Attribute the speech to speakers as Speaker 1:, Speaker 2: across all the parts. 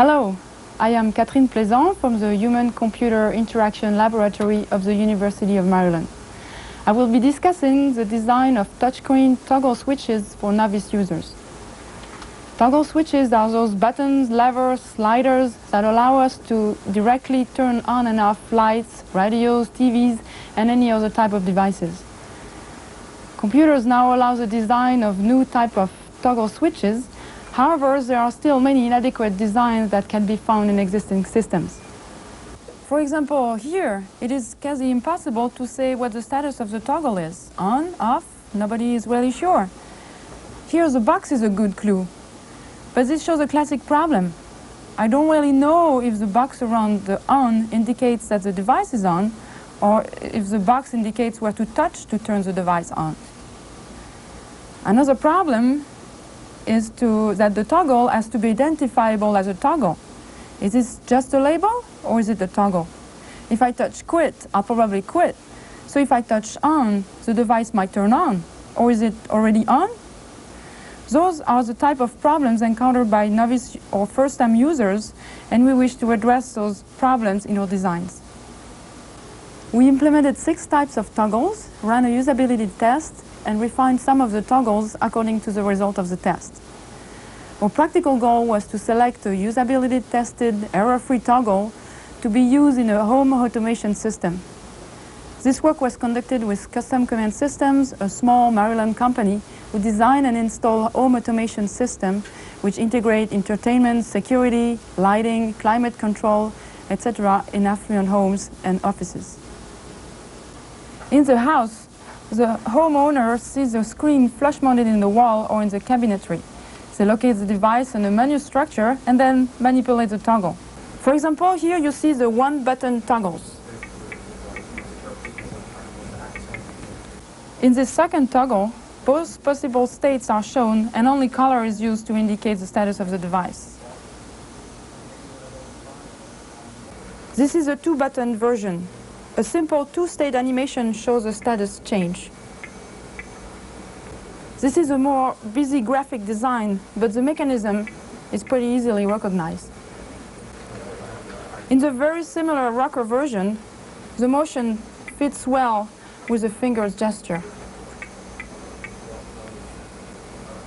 Speaker 1: Hello, I am Catherine Plaisant from the Human-Computer Interaction Laboratory of the University of Maryland. I will be discussing the design of touchscreen toggle switches for novice users. Toggle switches are those buttons, levers, sliders that allow us to directly turn on and off lights, radios, TVs, and any other type of devices. Computers now allow the design of new type of toggle switches However, there are still many inadequate designs that can be found in existing systems. For example, here, it is quasi impossible to say what the status of the toggle is. On, off, nobody is really sure. Here, the box is a good clue. But this shows a classic problem. I don't really know if the box around the on indicates that the device is on, or if the box indicates where to touch to turn the device on. Another problem is to, that the toggle has to be identifiable as a toggle. Is this just a label or is it a toggle? If I touch quit, I'll probably quit. So if I touch on, the device might turn on. Or is it already on? Those are the type of problems encountered by novice or first-time users, and we wish to address those problems in our designs. We implemented six types of toggles, ran a usability test, and refine some of the toggles according to the result of the test. Our practical goal was to select a usability tested error-free toggle to be used in a home automation system. This work was conducted with Custom Command Systems, a small Maryland company who design and install home automation system which integrate entertainment, security, lighting, climate control, etc. in affluent homes and offices. In the house, the homeowner sees the screen flush mounted in the wall or in the cabinetry. They locate the device in a menu structure and then manipulate the toggle. For example, here you see the one-button toggles. In the second toggle, both possible states are shown and only color is used to indicate the status of the device. This is a two-button version. A simple two-state animation shows a status change. This is a more busy graphic design, but the mechanism is pretty easily recognized. In the very similar rocker version, the motion fits well with the finger's gesture.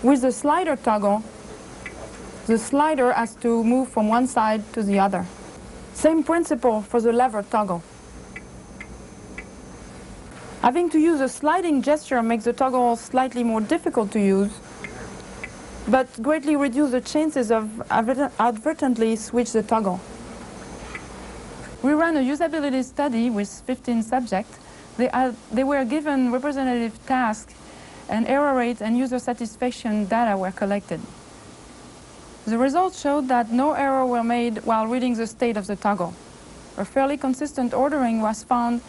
Speaker 1: With the slider toggle, the slider has to move from one side to the other. Same principle for the lever toggle. Having to use a sliding gesture makes the toggle slightly more difficult to use, but greatly reduce the chances of advertently switch the toggle. We ran a usability study with 15 subjects. They, they were given representative tasks and error rate and user satisfaction data were collected. The results showed that no error were made while reading the state of the toggle. A fairly consistent ordering was found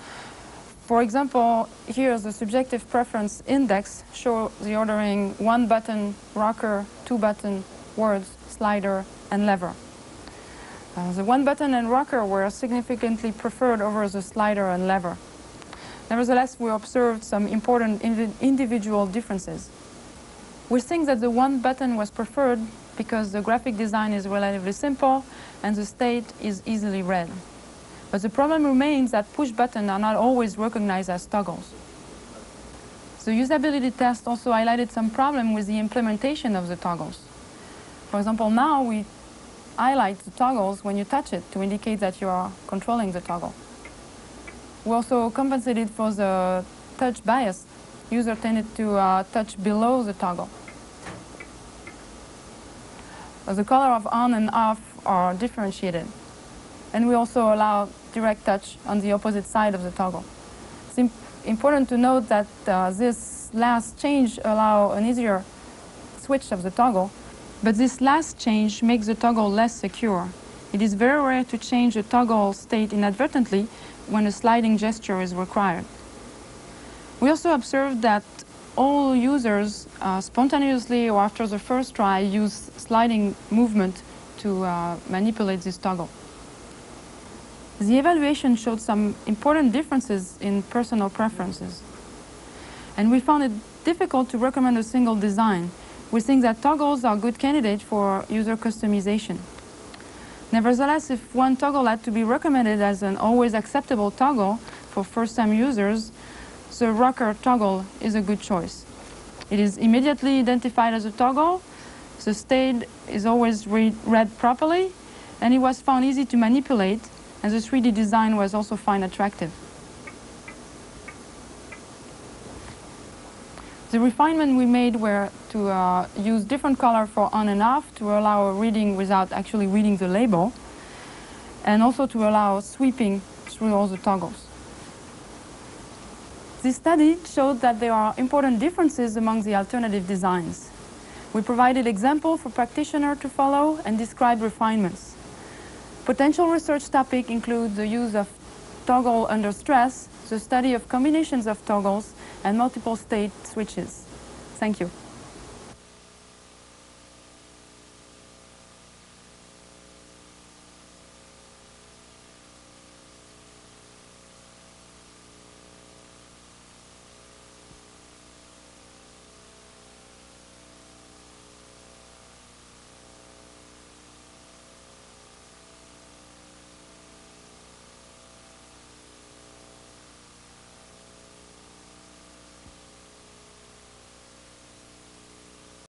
Speaker 1: for example, here the subjective preference index shows the ordering one button rocker, two button words, slider, and lever. Uh, the one button and rocker were significantly preferred over the slider and lever. Nevertheless, we observed some important individual differences. We think that the one button was preferred because the graphic design is relatively simple and the state is easily read. But the problem remains that push buttons are not always recognized as toggles. The usability test also highlighted some problem with the implementation of the toggles. For example, now we highlight the toggles when you touch it to indicate that you are controlling the toggle. We also compensated for the touch bias. User tended to uh, touch below the toggle. The color of on and off are differentiated. And we also allow direct touch on the opposite side of the toggle. It's imp important to note that uh, this last change allow an easier switch of the toggle, but this last change makes the toggle less secure. It is very rare to change the toggle state inadvertently when a sliding gesture is required. We also observed that all users uh, spontaneously or after the first try use sliding movement to uh, manipulate this toggle. The evaluation showed some important differences in personal preferences. And we found it difficult to recommend a single design. We think that toggles are good candidates for user customization. Nevertheless, if one toggle had to be recommended as an always acceptable toggle for first-time users, the rocker toggle is a good choice. It is immediately identified as a toggle, the state is always read, read properly, and it was found easy to manipulate, and the 3D design was also found attractive. The refinement we made were to uh, use different color for on and off to allow reading without actually reading the label, and also to allow sweeping through all the toggles. This study showed that there are important differences among the alternative designs. We provided examples for practitioners to follow and describe refinements. Potential research topics include the use of toggle under stress, the study of combinations of toggles, and multiple state switches. Thank you.